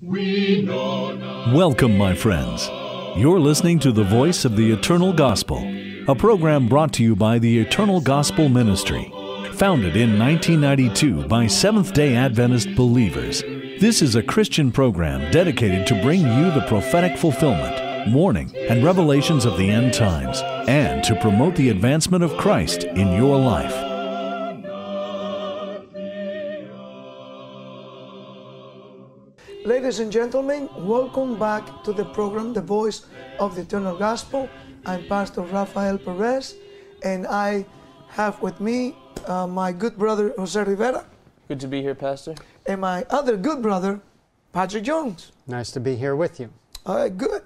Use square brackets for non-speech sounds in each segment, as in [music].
Welcome, my friends. You're listening to the voice of the Eternal Gospel, a program brought to you by the Eternal Gospel Ministry. Founded in 1992 by Seventh day Adventist believers, this is a Christian program dedicated to bring you the prophetic fulfillment, warning, and revelations of the end times, and to promote the advancement of Christ in your life. Ladies and gentlemen, welcome back to the program, The Voice of the Eternal Gospel. I'm Pastor Raphael Perez, and I have with me uh, my good brother Jose Rivera Good to be here, Pastor. and my other good brother Patrick Jones. Nice to be here with you. All right, good.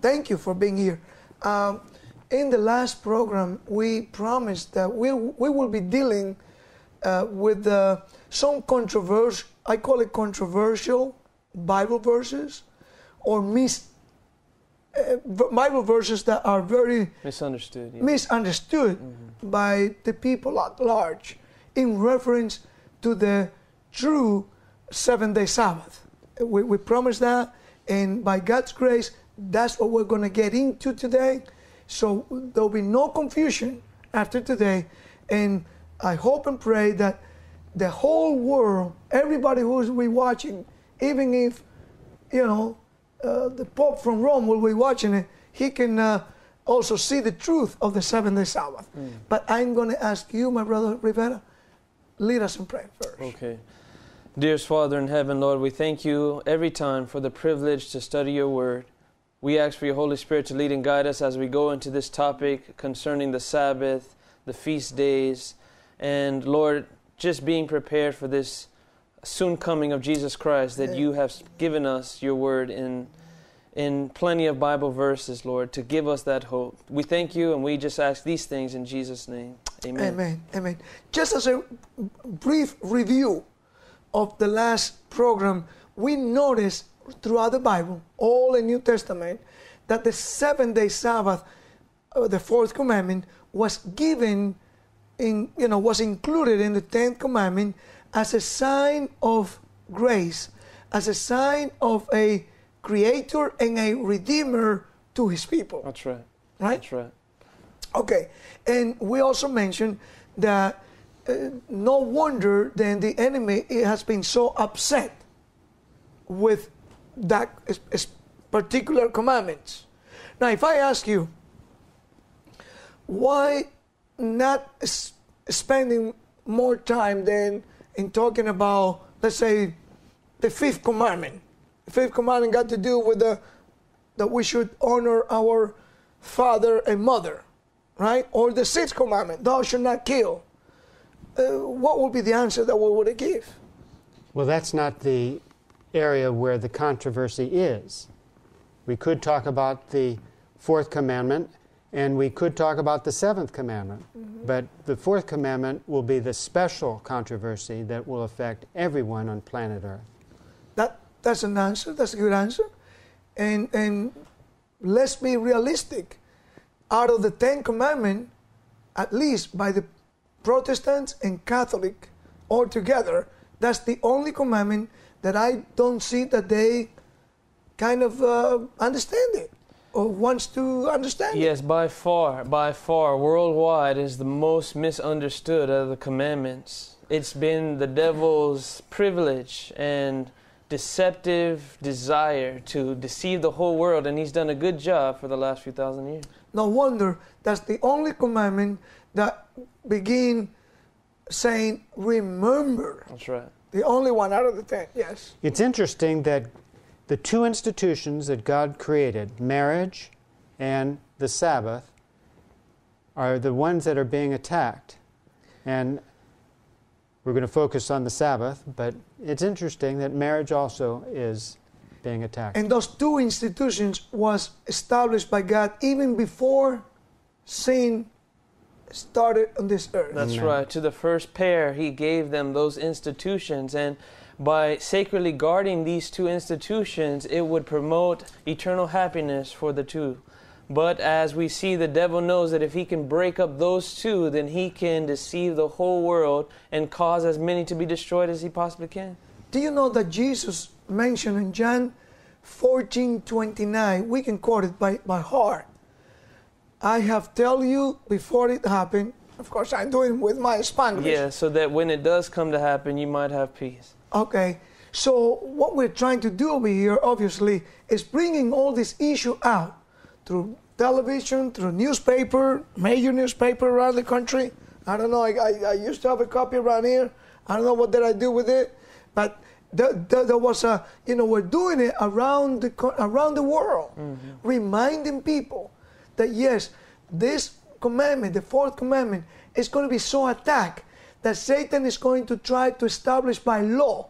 Thank you for being here. Um, in the last program, we promised that we, we will be dealing uh, with uh, some controversial, I call it controversial Bible verses or mis, uh, Bible verses that are very Misunderstood. yeah. misunderstood by the people at large in reference to the true seven day Sabbath. We, we promised that, and by God's grace, that's what we're going to get into today. So there'll be no confusion after today, and I hope and pray that the whole world, everybody who's be watching, even if you know, uh, the Pope from Rome will be watching it, he can uh, also see the truth of the seven day Sabbath. But I'm going to ask you, my brother Rivera, lead us in prayer first. Okay. Dearest Father in heaven, Lord, we thank you every time for the privilege to study your word. We ask for your Holy Spirit to lead and guide us as we go into this topic concerning the Sabbath, the feast days, and Lord, just being prepared for this soon coming of Jesus Christ that you have given us your word in in plenty of Bible verses, Lord, to give us that hope. We thank you and we just ask these things in Jesus' name. Amen. Amen. Amen. Just as a brief review of the last program, we noticed throughout the Bible, all the New Testament, that the seven day Sabbath, uh, the fourth commandment, was given in, you know, was included in the tenth commandment as a sign of grace, as a sign of a creator and a redeemer to his people. That's right. Right? That's right. Okay, and we also mentioned that uh, no wonder then the enemy has been so upset with that particular commandments. Now, if I ask you, why not spending more time than in talking about, let's say, the fifth commandment? The fifth commandment got to do with the that we should honor our father and mother, right? Or the sixth commandment, thou shalt not kill. Uh, what would be the answer that we would give? Well, that's not the area where the controversy is. We could talk about the fourth commandment and we could talk about the seventh commandment. But the fourth commandment will be the special controversy that will affect everyone on planet Earth. That that's an answer. That's a good answer. And and let's be realistic. Out of the Ten Commandments, at least by the Protestants and Catholic altogether, that's the only commandment that I don't see that they kind of uh, understand it wants to understand it. Yes, by far, by far, worldwide is the most misunderstood of the commandments. It's been the devil's privilege and deceptive desire to deceive the whole world, and he's done a good job for the last few thousand years. No wonder that's the only commandment that begin saying remember. That's right. The only one out of the ten. Yes. It's interesting that the two institutions that God created, marriage and the Sabbath, are the ones that are being attacked. And we're going to focus on the Sabbath, but it's interesting that marriage also is being attacked. And those two institutions was established by God even before sin started on this earth. That's Amen. right. To the first pair, he gave them those institutions, and by sacredly guarding these two institutions, it would promote eternal happiness for the two. But as we see, the devil knows that if he can break up those two, then he can deceive the whole world and cause as many to be destroyed as he possibly can. Do you know that Jesus mentioned in John 14 29. We can quote it by, by heart. I have tell you before it happened. Of course, I'm doing with my Spanglish. Yeah, so that when it does come to happen, you might have peace. Okay, so what we're trying to do over here, obviously, is bringing all this issue out through television, through newspaper, major newspaper around the country. I don't know. I, I, I used to have a copy around here. I don't know what did I do with it, but there, there, there was a, you know, we're doing it around the around the world, mm-hmm. reminding people that yes, this commandment, the fourth commandment, is going to be so attacked that Satan is going to try to establish by law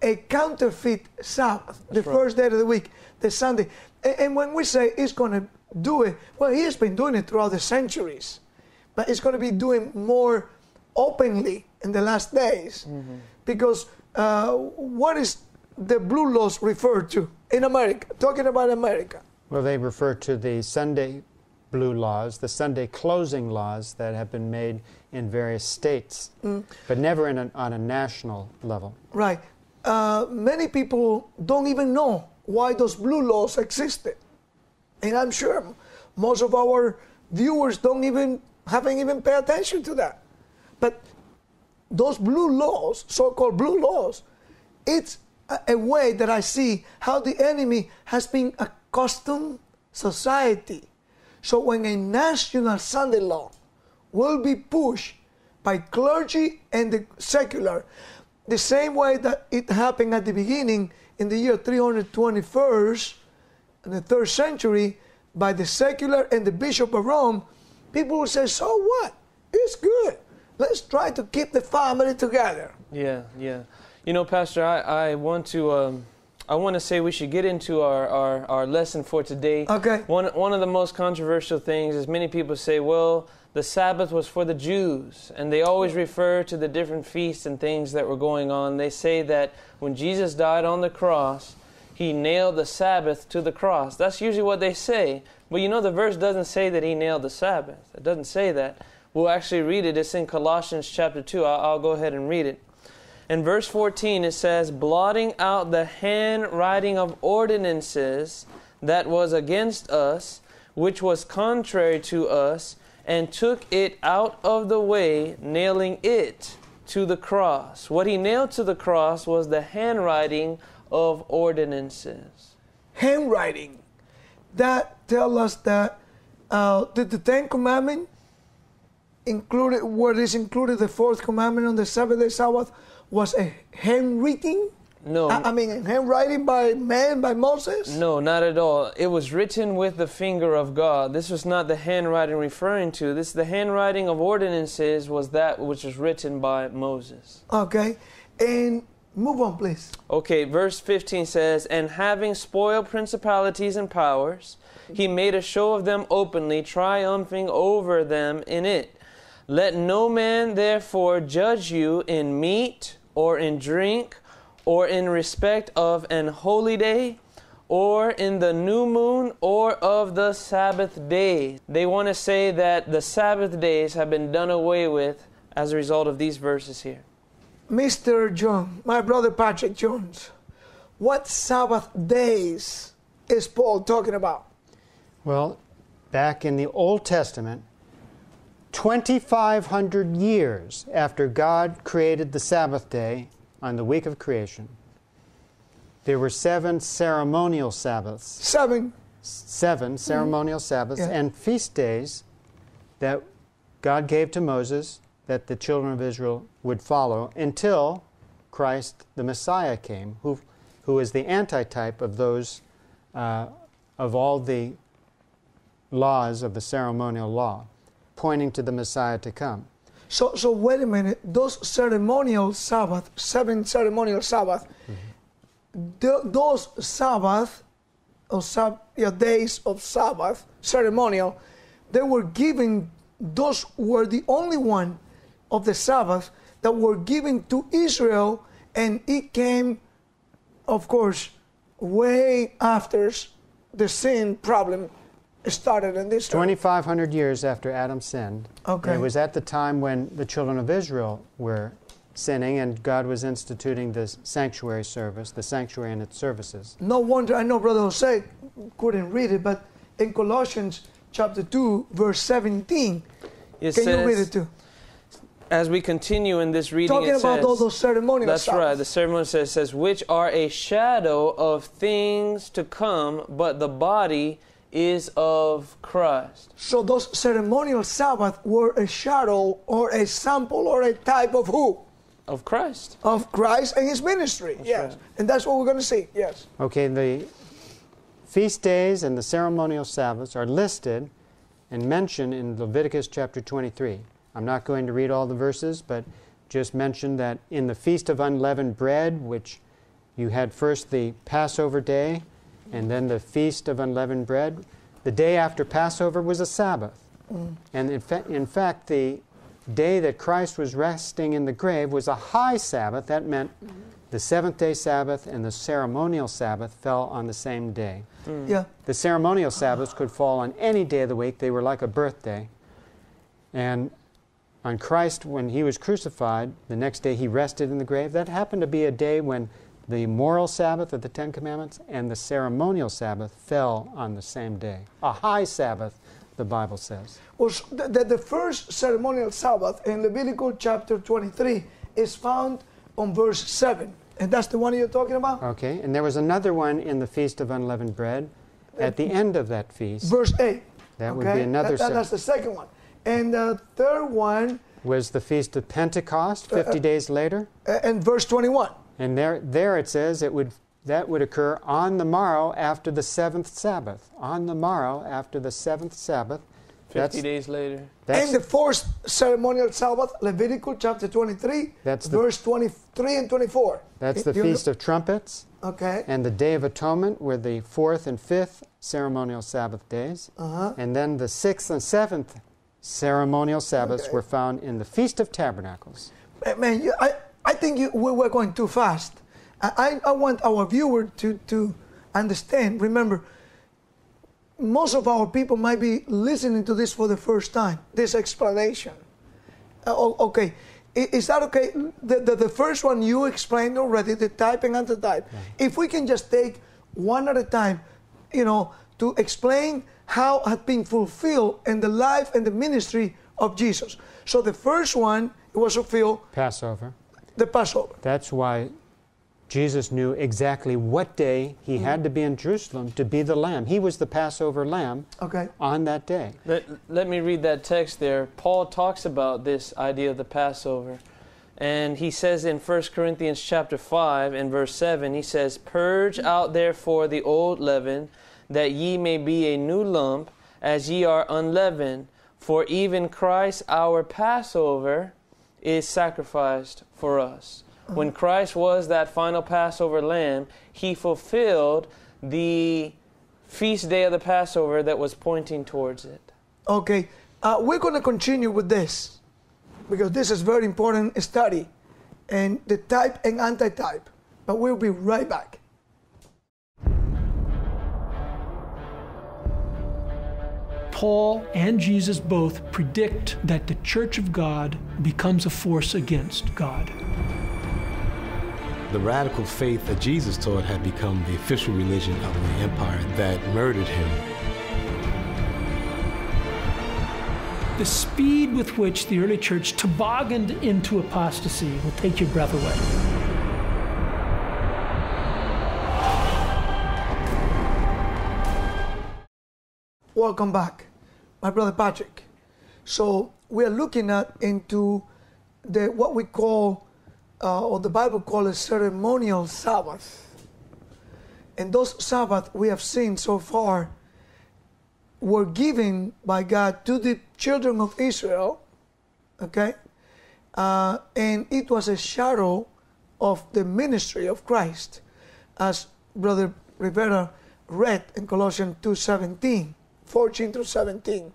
a counterfeit Sabbath, the right. first day of the week, the Sunday. A- And, when we say he's going to do it, well, he has been doing it throughout the centuries, but he's going to be doing more openly in the last days. Because uh, what is the blue laws referred to in America? Talking about America. Well, they refer to the Sunday blue laws, the Sunday closing laws that have been made in various states, but never in an, on a national level. Right. Uh, many people don't even know why those blue laws existed. And I'm sure most of our viewers don't even haven't even paid attention to that. But those blue laws, so-called blue laws, it's a, a way that I see how the enemy has been accustomed society. So when a national Sunday law will be pushed by clergy and the secular, the same way that it happened at the beginning in the year 321st, in the third century, by the secular and the Bishop of Rome, people will say, so what? It's good. Let's try to keep the family together. Yeah, yeah. You know, Pastor, I, I want to um, I want to say we should get into our, our, our lesson for today. Okay. One one of the most controversial things is many people say, well, the Sabbath was for the Jews, and they always refer to the different feasts and things that were going on. They say that when Jesus died on the cross, he nailed the Sabbath to the cross. That's usually what they say. But you know, the verse doesn't say that he nailed the Sabbath. It doesn't say that. We'll actually read it. It's in Colossians chapter 2. I'll, I'll go ahead and read it. In verse 14, it says, blotting out the handwriting of ordinances that was against us, which was contrary to us, and took it out of the way, nailing it to the cross. What he nailed to the cross was the handwriting of ordinances. Handwriting. That tell us that uh, the, the Ten Commandment included, what is included, the fourth commandment on the seventh day Sabbath, was a handwriting? No, I, I mean, handwriting by man, by Moses? No, not at all. It was written with the finger of God. This was not the handwriting referring to. This is the handwriting of ordinances was that which was written by Moses. Okay. And move on, please. Okay, verse 15 says, And having spoiled principalities and powers, he made a show of them openly, triumphing over them in it. Let no man therefore judge you in meat or in drink or in respect of an holy day or in the new moon or of the Sabbath day. They want to say that the Sabbath days have been done away with as a result of these verses here. Mr. John, my brother Patrick Jones, what Sabbath days is Paul talking about? Well, back in the Old Testament, 2,500 years after God created the Sabbath day on the week of creation, there were seven ceremonial Sabbaths, Seven. seven ceremonial Sabbaths, Yeah. and feast days that God gave to Moses that the children of Israel would follow until Christ the Messiah came, who, who is the antitype of those, uh, of all the laws of the ceremonial law, pointing to the Messiah to come. So, so wait a minute. Those ceremonial Sabbath, seven ceremonial Sabbath, mm-hmm. th- those Sabbath, or sab- yeah, days of Sabbath, ceremonial, they were given. Those were the only one of the Sabbath that were given to Israel, and it came, of course, way after the sin problem started in this. 2,500 years after Adam sinned. Okay. It was at the time when the children of Israel were sinning, and God was instituting the sanctuary service, the sanctuary and its services. No wonder, I know Brother Jose couldn't read it, but in Colossians chapter 2, verse 17, It can you read it too? as we continue in this reading, Talking it about says, all those ceremonial That's Sabbaths. right. The ceremony says, says, which are a shadow of things to come, but the body is of Christ. So those ceremonial Sabbath were a shadow or a sample or a type of who? Of Christ. Of Christ and his ministry. yes. right. And that's what we're going to see. Yes. Okay, the feast days and the ceremonial Sabbaths are listed and mentioned in Leviticus chapter 23. I'm not going to read all the verses, but just mention that in the Feast of Unleavened Bread, which you had first the Passover day and then the Feast of Unleavened Bread, the day after Passover was a Sabbath. Mm. And in, fa- in fact, the day that Christ was resting in the grave was a high Sabbath. That meant mm. the seventh day Sabbath and the ceremonial Sabbath fell on the same day. Mm. Yeah. The ceremonial Sabbaths could fall on any day of the week, they were like a birthday. And on Christ, when he was crucified, the next day he rested in the grave. That happened to be a day when the moral Sabbath of the Ten Commandments and the ceremonial Sabbath fell on the same day. A high Sabbath, the Bible says. was the, first ceremonial Sabbath in Leviticus chapter 23 is found on verse 7. And that's the one you're talking about? Okay, and there was another one in the Feast of Unleavened Bread at the end of that feast. Verse 8. That would be another That- that- that's the second one. And the third one, was the Feast of Pentecost 50 days later. uh, and verse 21. And there, there it says it would, that would occur on the morrow after the seventh Sabbath. On the morrow after the seventh Sabbath. 50 That's, days later. that's, and the fourth ceremonial Sabbath, Leviticus chapter 23, That's the- verse 23 and 24. that's the You know- Feast of Trumpets. Okay. And the Day of Atonement were the fourth and fifth ceremonial Sabbath days. Uh-huh. And then the sixth and seventh ceremonial Sabbaths Okay. were found in the Feast of Tabernacles. Man, you, I, I think you, we were going too fast. I, I want our viewer to, to understand. Remember, most of our people might be listening to this for the first time, this explanation. Uh, okay, is that okay? The, the, the first one you explained already, the type and the antitype. If we can just take one at a time, you know, to explain how had been fulfilled in the life and the ministry of Jesus. So the first one was fulfilled Passover. The Passover. That's why Jesus knew exactly what day he mm-hmm. had to be in Jerusalem to be the lamb. He was the Passover lamb Okay. on that day. Let, let me read that text there. Paul talks about this idea of the Passover. And he says in 1 Corinthians chapter 5 and verse 7, he says, Purge out therefore the old leaven, that ye may be a new lump, as ye are unleavened. For even Christ our Passover is sacrificed for us. When Christ was that final Passover lamb, he fulfilled the feast day of the Passover that was pointing towards it. Okay. Uh, we're going to continue with this because this is very important study and the type and anti-type. But we'll be right back. Paul and Jesus both predict that the church of God becomes a force against God. The radical faith that Jesus taught had become the official religion of the empire that murdered him. The speed with which the early church tobogganed into apostasy will take your breath away. Welcome back, my brother Patrick. So we are looking at into the what we call, uh, or the Bible calls a ceremonial Sabbath. And those Sabbath we have seen so far were given by God to the children of Israel. Okay, uh, and it was a shadow of the ministry of Christ, as Brother Rivera read in Colossians 2:17, 14 through 17,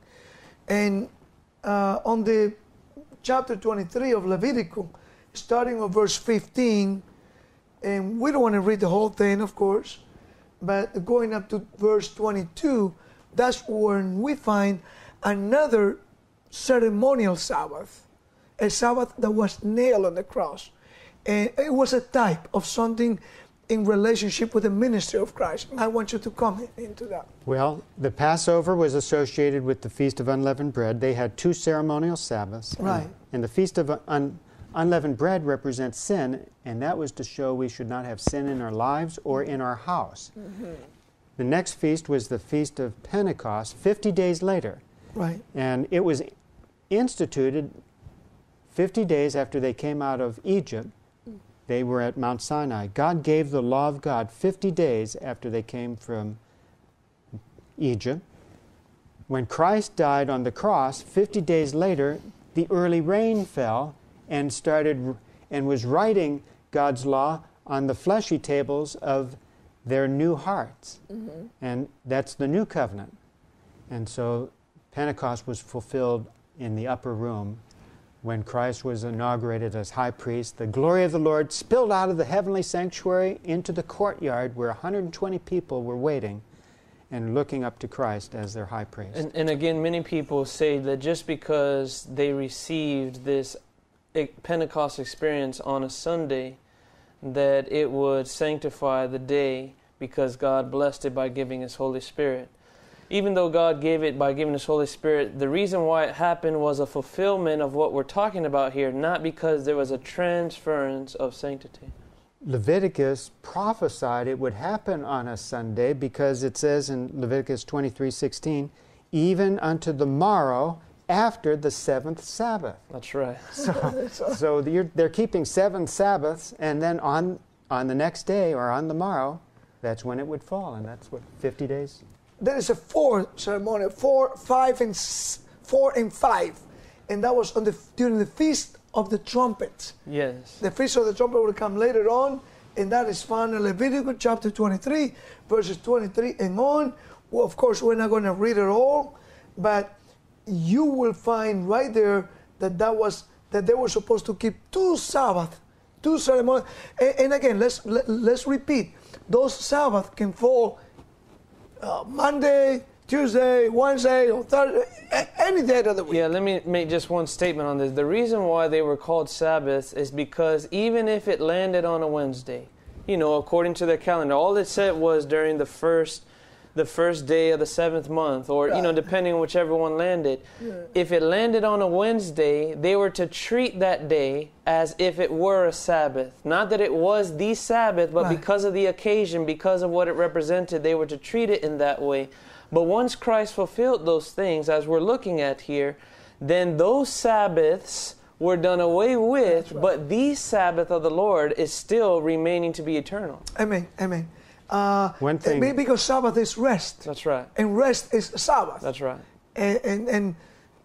and uh, on the chapter 23 of Leviticus, starting with verse 15, and we don't want to read the whole thing, of course, but going up to verse 22, that's when we find another ceremonial Sabbath. a Sabbath that was nailed on the cross. And it was a type of something in relationship with the ministry of Christ. I want you to comment into that. Well, the Passover was associated with the Feast of Unleavened Bread. They had two ceremonial Sabbaths. Right. And the Feast of Un- Unleavened Bread represents sin, and that was to show we should not have sin in our lives or in our house. Mm-hmm. The next feast was the Feast of Pentecost, 50 days later. Right. And it was instituted 50 days after they came out of Egypt. They were at Mount Sinai. God gave the law of God 50 days after they came from Egypt. When Christ died on the cross, 50 days later, the early rain fell and started and was writing God's law on the fleshy tables of their new hearts. Mm-hmm. And that's the new covenant. And so Pentecost was fulfilled in the upper room when Christ was inaugurated as high priest. The glory of the Lord spilled out of the heavenly sanctuary into the courtyard where 120 people were waiting and looking up to Christ as their high priest. And, and again, many people say that just because they received this Pentecost experience on a Sunday, that it would sanctify the day because God blessed it by giving His Holy Spirit. Even though God gave it by giving His Holy Spirit, the reason why it happened was a fulfillment of what we're talking about here, not because there was a transference of sanctity. Leviticus prophesied it would happen on a Sunday because it says in Leviticus 23:16, even unto the morrow after the seventh Sabbath. That's right. [laughs] So you're, they're keeping seven Sabbaths, and then on on the next day or on the morrow, that's when it would fall, and that's what 50 days. There is a four ceremony, four, five, and four and five, and that was on the during the feast of the trumpets. Yes. The feast of the trumpet will come later on, and that is found in Leviticus chapter 23, verses 23 and on. Well, of course, we're not going to read it all, but you will find right there that that was that they were supposed to keep two Sabbath, two ceremonies. And, and again, let's let, let's repeat: those Sabbath can fall uh, Monday, Tuesday, Wednesday, Thursday, any day of the week. Yeah, let me make just one statement on this. The reason why they were called Sabbaths is because even if it landed on a Wednesday, you know, according to their calendar, all it said was during the first the first day of the seventh month, or you know, depending on whichever one landed. If it landed on a Wednesday, they were to treat that day as if it were a Sabbath. Not that it was the Sabbath, but Right. because of the occasion, because of what it represented, they were to treat it in that way. But once Christ fulfilled those things, as we're looking at here, then those Sabbaths were done away with, but the Sabbath of the Lord is still remaining to be eternal. Amen. Amen. Uh, One thing- because Sabbath is rest, That's right. and rest is Sabbath. That's right. and, and, and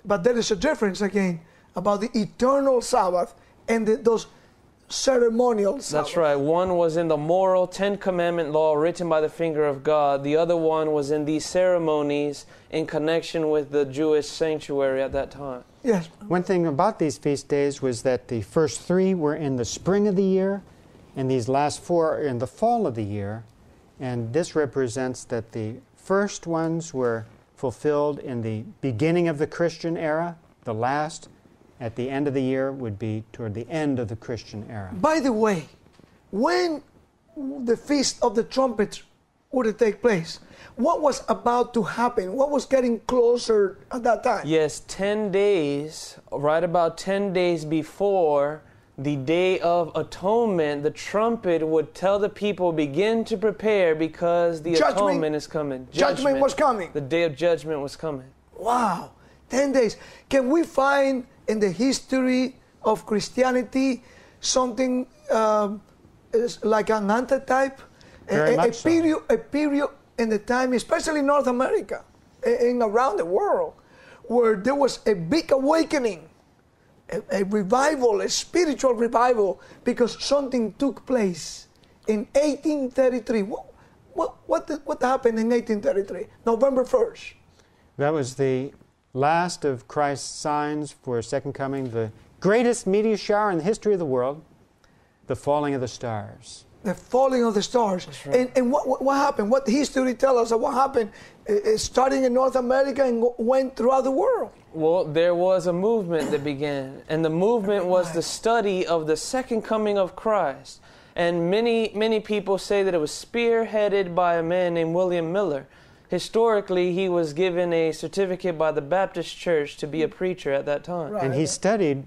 but there is a difference again about the eternal Sabbath and the, those ceremonial Sabbath. That's right. One was in the moral Ten Commandment law written by the finger of God. The other one was in these ceremonies in connection with the Jewish sanctuary at that time. Yes. One thing about these feast days was that the first three were in the spring of the year, and these last four are in the fall of the year. And this represents that the first ones were fulfilled in the beginning of the Christian era, the last at the end of the year would be toward the end of the Christian era. By the way, when the feast of the trumpets would take place, what was about to happen? What was getting closer at that time? Yes, 10 days, right about 10 days before the Day of Atonement, the trumpet would tell the people, begin to prepare because the Judgment- atonement is coming. judgment judgment was coming. The day of judgment was coming. Wow, 10 days. Can we find in the history of Christianity something um, is like an antitype? A- Very a, a much so. period, a period in the time, especially in North America and around the world, where there was a big awakening, a, a revival, a spiritual revival, because something took place in 1833. What, what, what, did- what happened in 1833? November 1st. That was the last of Christ's signs for his second coming, the greatest meteor shower in the history of the world, the falling of the stars. The falling of the stars. And, and what, what, what happened? What history tells us of what happened uh, uh, starting in North America and went throughout the world. Well, there was a movement that began, and the movement was the study of the second coming of Christ. And many, many people say that it was spearheaded by a man named William Miller. Historically, he was given a certificate by the Baptist Church to be a preacher at that time. Right. And he studied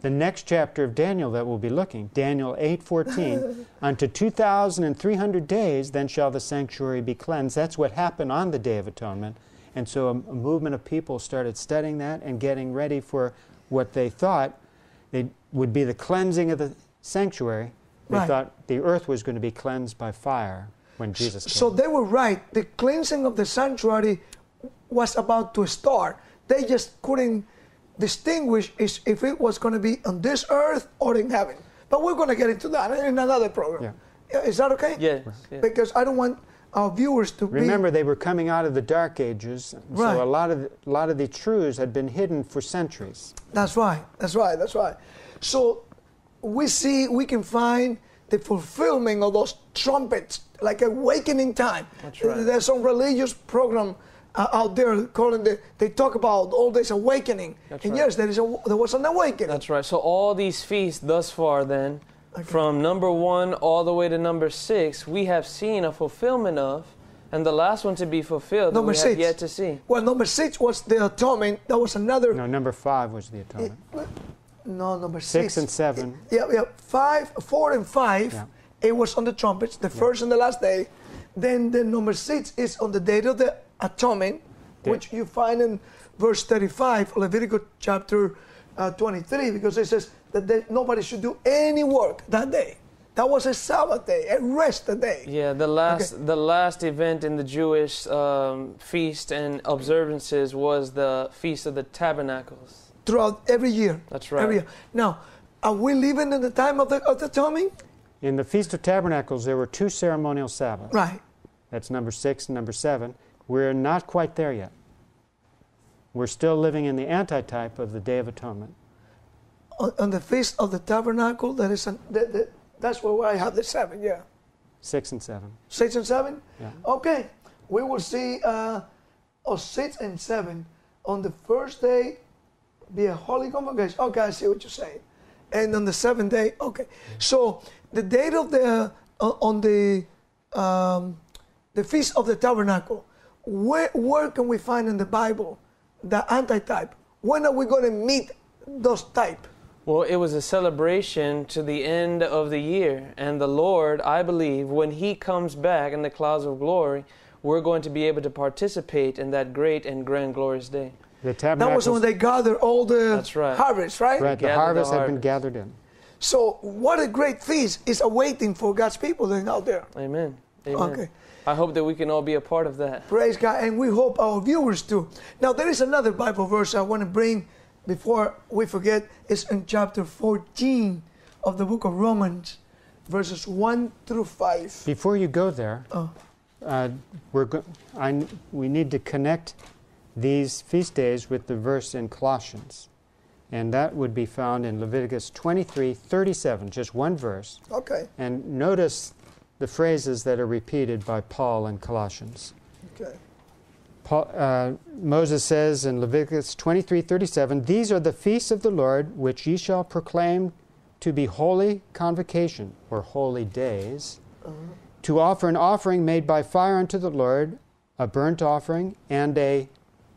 the next chapter of Daniel that we'll be looking, Daniel 8:14, [laughs] unto 2300 days then shall the sanctuary be cleansed. That's what happened on the day of atonement. And so a, a movement of people started studying that and getting ready for what they thought they would be the cleansing of the sanctuary. They Right. thought the earth was going to be cleansed by fire when Jesus came. So they were right. The cleansing of the sanctuary was about to start. They just couldn't distinguish is- if it was going to be on this earth or in heaven. But we're going to get into that in another program. Yeah, Is that okay? Yes, yes. Because I don't want our viewers to Remember, they were coming out of the Dark Ages, Right. so a lot of the, a lot of the truths had been hidden for centuries. That's right. That's right. That's right. So we see we can find the fulfillment of those trumpets, like awakening time. That's right. There's some religious program uh, out there calling the. They talk about all this awakening. That's and right. yes, there is a there was an awakening. That's right. So all these feasts thus far, then, from number one all the way to number six, we have seen a fulfillment of, and the last one to be fulfilled that Number we six. have yet to see. Well, number six was the atonement. That was another. No, number five was the atonement. No, number six. Six and seven. Yeah, yeah. Five, four, and five. Yeah. It was on the trumpets, the first and the last day. Then the number six is on the day of the atonement, Yeah. which you find in verse 35, Leviticus chapter uh, 23, because it says that they, nobody should do any work that day. That was a Sabbath day, a rest day. Yeah, the last the last event in the Jewish um, feast and observances was the feast of the tabernacles. Throughout every year. That's right. Every year. Now, are we living in the time of the, of the atonement? In the Feast of Tabernacles, there were two ceremonial Sabbaths. Right. That's number six and number seven. We're not quite there yet. We're still living in the antitype of the Day of Atonement. On, on the feast of the tabernacle, that is, an, the, the, that's where I have the seven, yeah. Six and seven. Six and seven? Yeah. Okay. We will see uh, oh, six and seven. On the first day, be a holy convocation. Okay, I see what you're saying. And on the seventh day, okay. So the date of the uh, on the um, the feast of the tabernacle, where where can we find in the Bible the antitype? When are we going to meet those type? Well, it was a celebration to the end of the year, and the Lord, I believe, when He comes back in the clouds of glory, we're going to be able to participate in that great and grand glorious day. The That was when they gathered all the That's right. harvest, right? right, the Gather the harvest had been gathered in. So what a great feast is awaiting for God's people then out there. Amen. Amen. Okay. I hope that we can all be a part of that. Praise God, and we hope our viewers too. Now there is another Bible verse I want to bring before we forget. It's in chapter 14 of the book of Romans, verses 1 through 5. Before you go there, Oh. uh, we're go- I, we need to connect these feast days with the verse in Colossians. And that would be found in Leviticus 23 37, just one verse. Okay, And notice the phrases that are repeated by Paul in Colossians. okay. Paul, uh, Moses says in Leviticus 23:37, "These are the feasts of the Lord, which ye shall proclaim to be holy convocation or holy days, to offer an offering made by fire unto the Lord, a burnt offering and a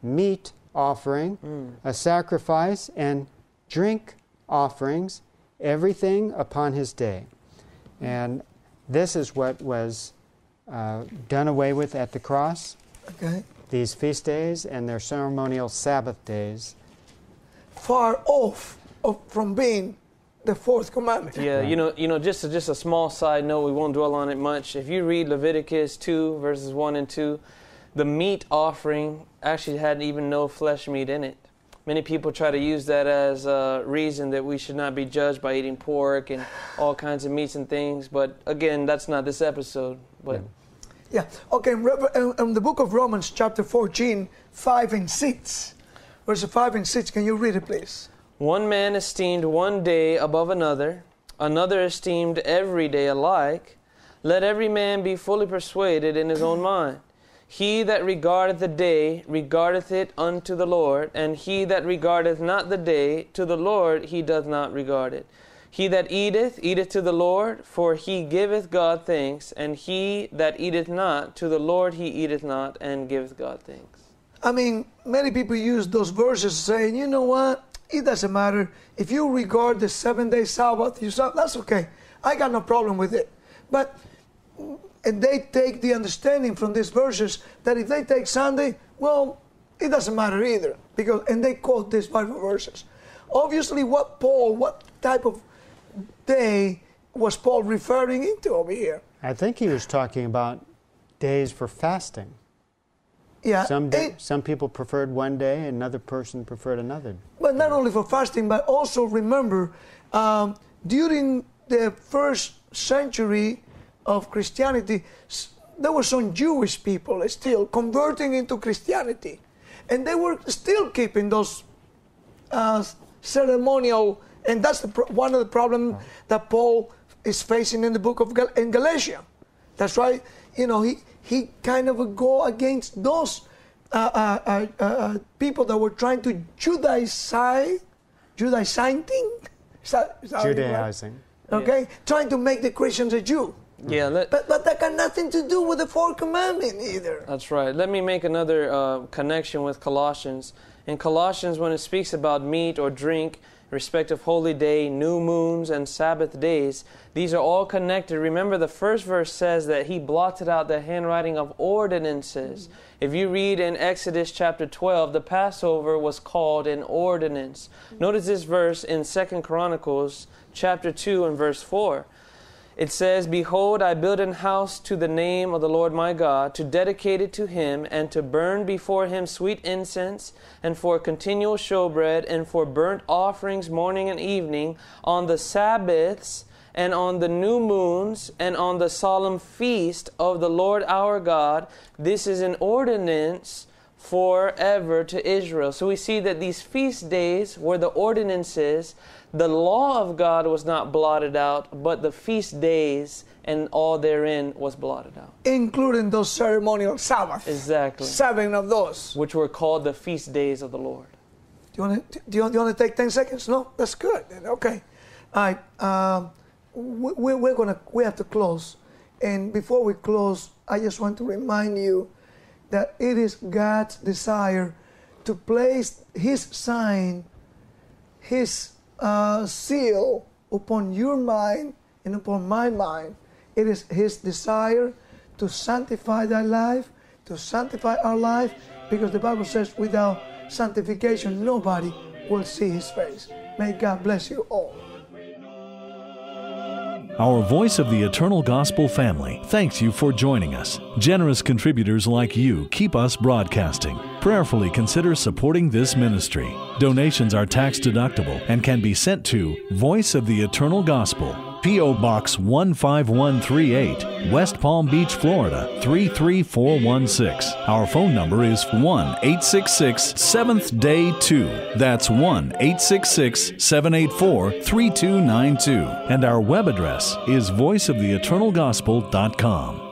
meat offering, a sacrifice and drink offerings, everything upon his day." And this is what was uh, done away with at the cross Okay. these feast days and their ceremonial Sabbath days. Far off of, from being the fourth commandment. Yeah, you know, you know, just a, just a small side note. We won't dwell on it much. If you read Leviticus two verses one and two, the meat offering actually had even no flesh meat in it. Many people try to use that as a reason that we should not be judged by eating pork and all kinds of meats and things. But again, that's not this episode. But Yeah. Okay. In, Rev- in- in the book of Romans, chapter 14, 5 and 6. Verse 5 and 6. Can you read it, please? One man esteemed one day above another, another esteemed every day alike. Let every man be fully persuaded in his own mind. He that regardeth the day regardeth it unto the Lord, and he that regardeth not the day to the Lord he doth not regard it. He that eateth, eateth to the Lord, for he giveth God thanks, and he that eateth not, to the Lord he eateth not, and giveth God thanks. I mean, many people use those verses saying, you know what? It doesn't matter. If you regard the seven day Sabbath, you say, that's okay. I got no problem with it. But and they take the understanding from these verses that if they take Sunday, well, it doesn't matter either. Because and they quote these Bible verses. Obviously, what Paul, what type of day was Paul referring into over here? I think he was talking about days for fasting. Yeah, Some, day, it- some people preferred one day, another person preferred another. But not only for fasting, but also remember, um, during the first century of Christianity, there were some Jewish people still converting into Christianity, and they were still keeping those uh, ceremonial. And that's the pro- one of the problems that Paul is facing in the book of Gal- in Galatia. That's right. You know, he he kind of go against those uh, uh, uh, uh, people that were trying to Judaize, Judaizing, is that, is that how you write? Judaizing. Okay, trying to make the Christians a Jew. Yeah, mm-hmm. let, But but that got nothing to do with the fourth commandment either. That's right. Let me make another uh, connection with Colossians. In Colossians, when it speaks about meat or drink, respect of holy day, new moons, and Sabbath days, these are all connected. Remember, the first verse says that he blotted out the handwriting of ordinances. Mm-hmm. If you read in Exodus chapter 12, the Passover was called an ordinance. Mm-hmm. Notice this verse in Second Chronicles chapter 2 and verse 4. It says, Behold, I build an house to the name of the Lord my God, to dedicate it to him, and to burn before him sweet incense, and for continual showbread, and for burnt offerings morning and evening, on the Sabbaths, and on the new moons, and on the solemn feast of the Lord our God. This is an ordinance forever to Israel. So we see that these feast days were the ordinances. The law of God was not blotted out, but the feast days and all therein was blotted out. including those ceremonial Sabbaths. Exactly. Seven of those. Which were called the feast days of the Lord. Do you want to? Do you, do you want to take ten seconds? No, that's good. Okay. All right. Um, we, we- we're gonna. We have to close, and before we close, I just want to remind you that it is God's desire to place His sign, His uh, seal upon your mind and upon my mind. It is His desire to sanctify thy life, to sanctify our life, because the Bible says without sanctification nobody will see His face. May God bless you all. Our Voice of the Eternal Gospel family thanks you for joining us. Generous contributors like you keep us broadcasting. Prayerfully consider supporting this ministry. Donations are tax deductible and can be sent to Voice of the Eternal Gospel, P.O. Box 15138, West Palm Beach, Florida 33416. Our phone number is 1 866 7th Day 2. That's 1 866 784 3292. And our web address is voiceoftheeternalgospel.com.